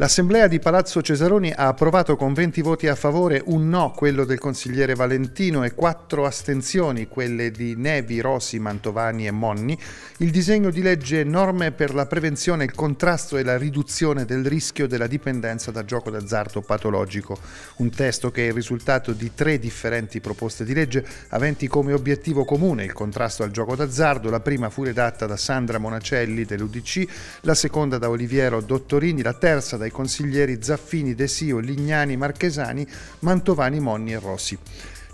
L'Assemblea di Palazzo Cesaroni ha approvato con 20 voti a favore un no, quello del consigliere Valentino, e quattro astensioni, quelle di Nevi, Rossi, Mantovani e Monni, il disegno di legge Norme per la prevenzione, il contrasto e la riduzione del rischio della dipendenza da gioco d'azzardo patologico. Un testo che è il risultato di tre differenti proposte di legge aventi come obiettivo comune il contrasto al gioco d'azzardo. La prima fu redatta da Sandra Monacelli dell'UDC, la seconda da Oliviero Dottorini, la terza da dai consiglieri Zaffini, Desio, Lignani, Marchesani, Mantovani, Monni e Rossi.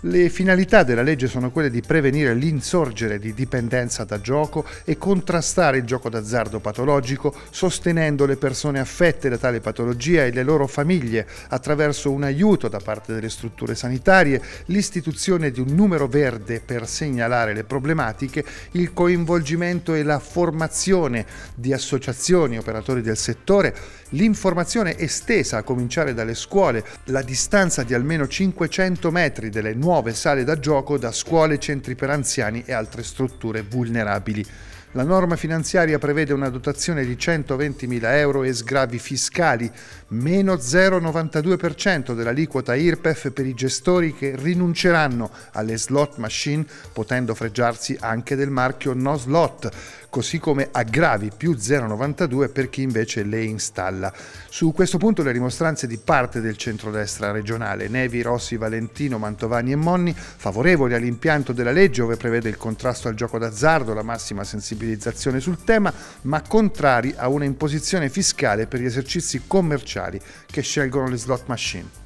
Le finalità della legge sono quelle di prevenire l'insorgere di dipendenza da gioco e contrastare il gioco d'azzardo patologico, sostenendo le persone affette da tale patologia e le loro famiglie attraverso un aiuto da parte delle strutture sanitarie, l'istituzione di un numero verde per segnalare le problematiche, il coinvolgimento e la formazione di associazioni e operatori del settore, l'informazione estesa a cominciare dalle scuole, la distanza di almeno 500 metri delle nuove nuove sale da gioco da scuole, centri per anziani e altre strutture vulnerabili. La norma finanziaria prevede una dotazione di 120.000 euro e sgravi fiscali, meno 0,92% dell'aliquota IRPEF per i gestori che rinunceranno alle slot machine, potendo fregiarsi anche del marchio no slot, così come aggravi più 0,92 per chi invece le installa. Su questo punto le dimostranze di parte del centrodestra regionale, Nevi, Rossi, Valentino, Mantovani e Monni, favorevoli all'impianto della legge dove prevede il contrasto al gioco d'azzardo, la massima sensibilizzazione sul tema, ma contrari a una imposizione fiscale per gli esercizi commerciali che scelgono le slot machine.